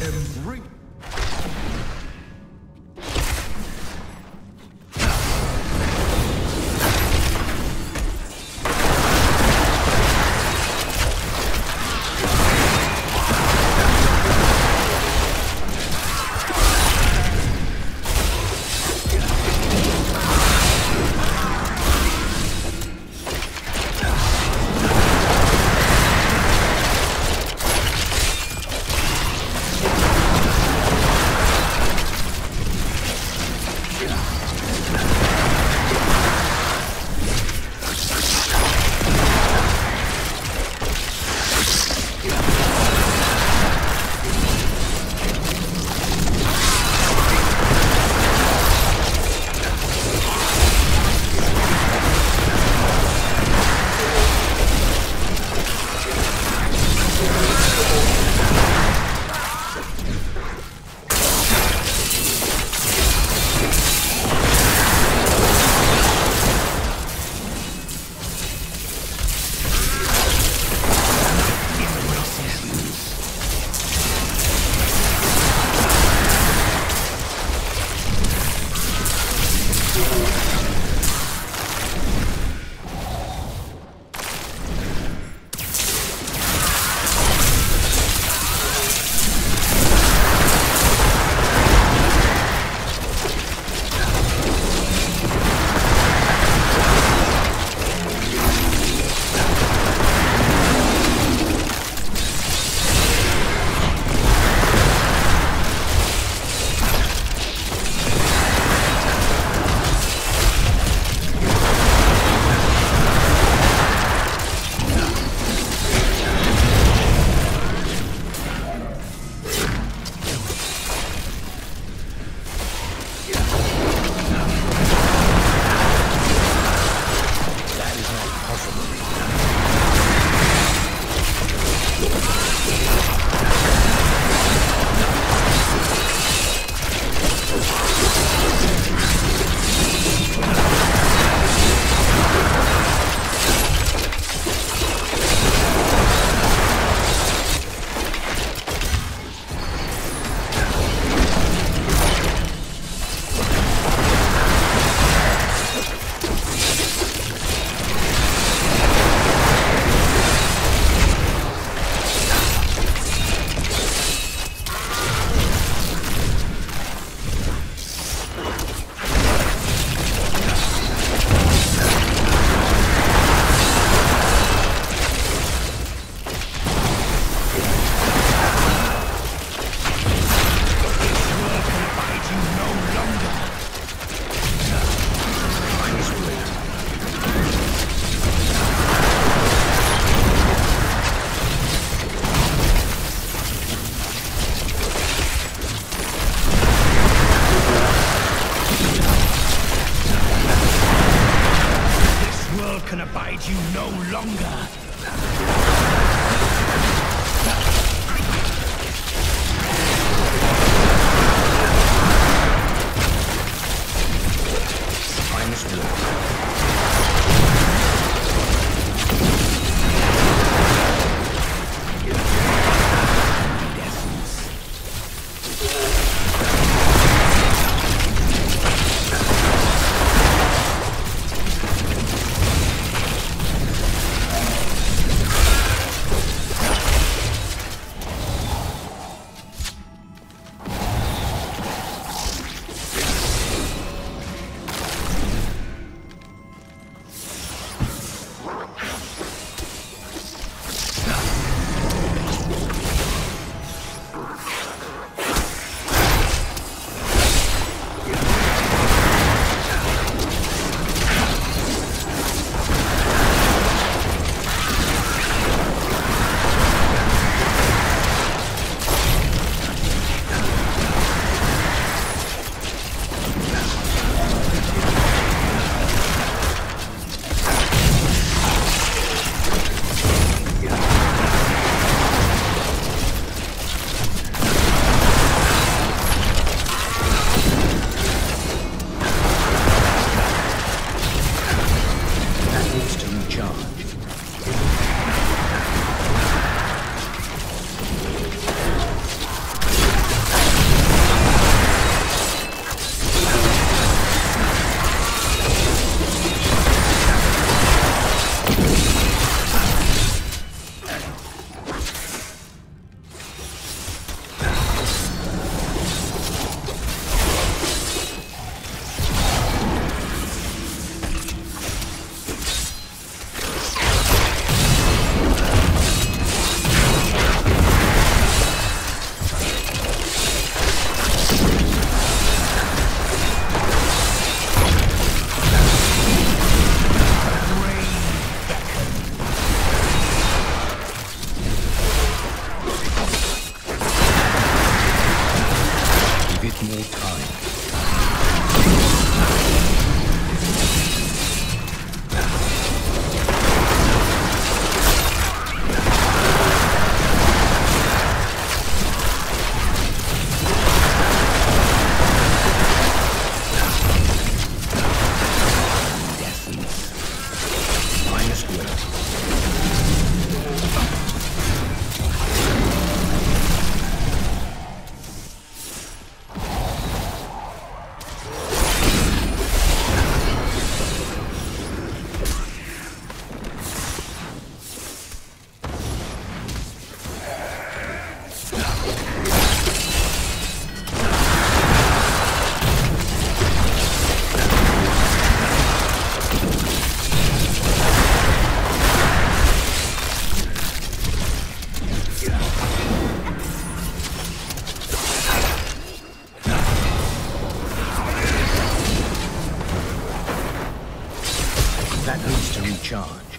am can abide you no longer. charge.